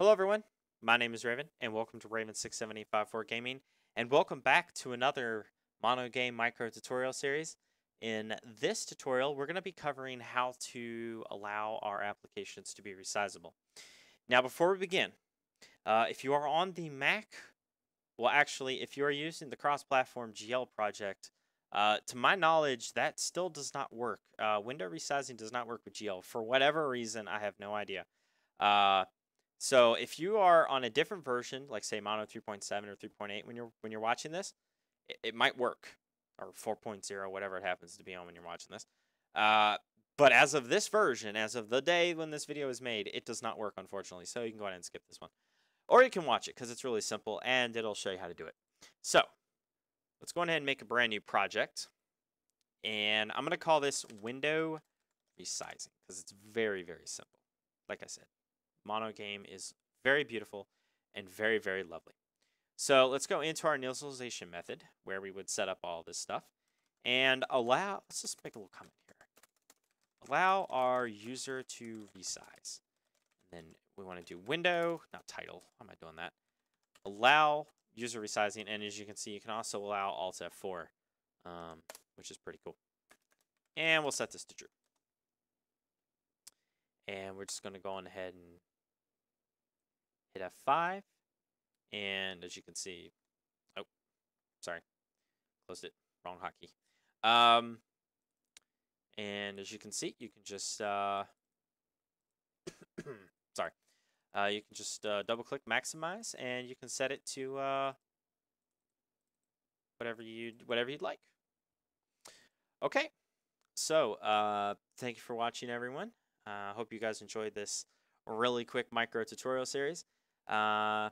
Hello, everyone. My name is Raven, and welcome to Raven67854 Gaming, and welcome back to another MonoGame micro tutorial series. In this tutorial, we're going to be covering how to allow our applications to be resizable. Now, before we begin, uh, if you are on the Mac, well, actually, if you are using the cross-platform GL project, uh, to my knowledge, that still does not work. Uh, window resizing does not work with GL for whatever reason. I have no idea. So if you are on a different version, like say Mono 3.7 or 3.8 when you're when you're watching this, it, it might work or 4.0, whatever it happens to be on when you're watching this. Uh, but as of this version, as of the day when this video is made, it does not work, unfortunately. So you can go ahead and skip this one. Or you can watch it because it's really simple and it'll show you how to do it. So let's go ahead and make a brand new project. And I'm going to call this window resizing because it's very, very simple. Like I said, MonoGame is very beautiful and very, very lovely. So let's go into our initialization method where we would set up all this stuff and allow, let's just make a little comment here. Allow our user to resize. And then we want to do window, not title. How am I doing that? Allow user resizing. And as you can see, you can also allow Alt F4, um, which is pretty cool. And we'll set this to true. And we're just going to go on ahead and hit F5. And as you can see, oh, sorry, closed it, wrong hotkey. Um, and as you can see, you can just, uh, sorry, uh, you can just uh, double click maximize and you can set it to uh, whatever you whatever you'd like. Okay, so uh, thank you for watching, everyone. I uh, hope you guys enjoyed this really quick micro tutorial series. Uh,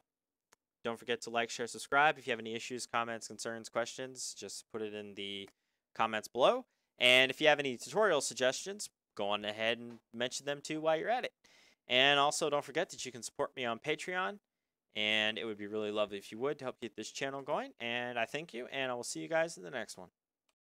don't forget to like, share, subscribe. If you have any issues, comments, concerns, questions, just put it in the comments below. And if you have any tutorial suggestions, go on ahead and mention them too while you're at it. And also, don't forget that you can support me on Patreon. And it would be really lovely if you would to help keep this channel going. And I thank you, and I will see you guys in the next one.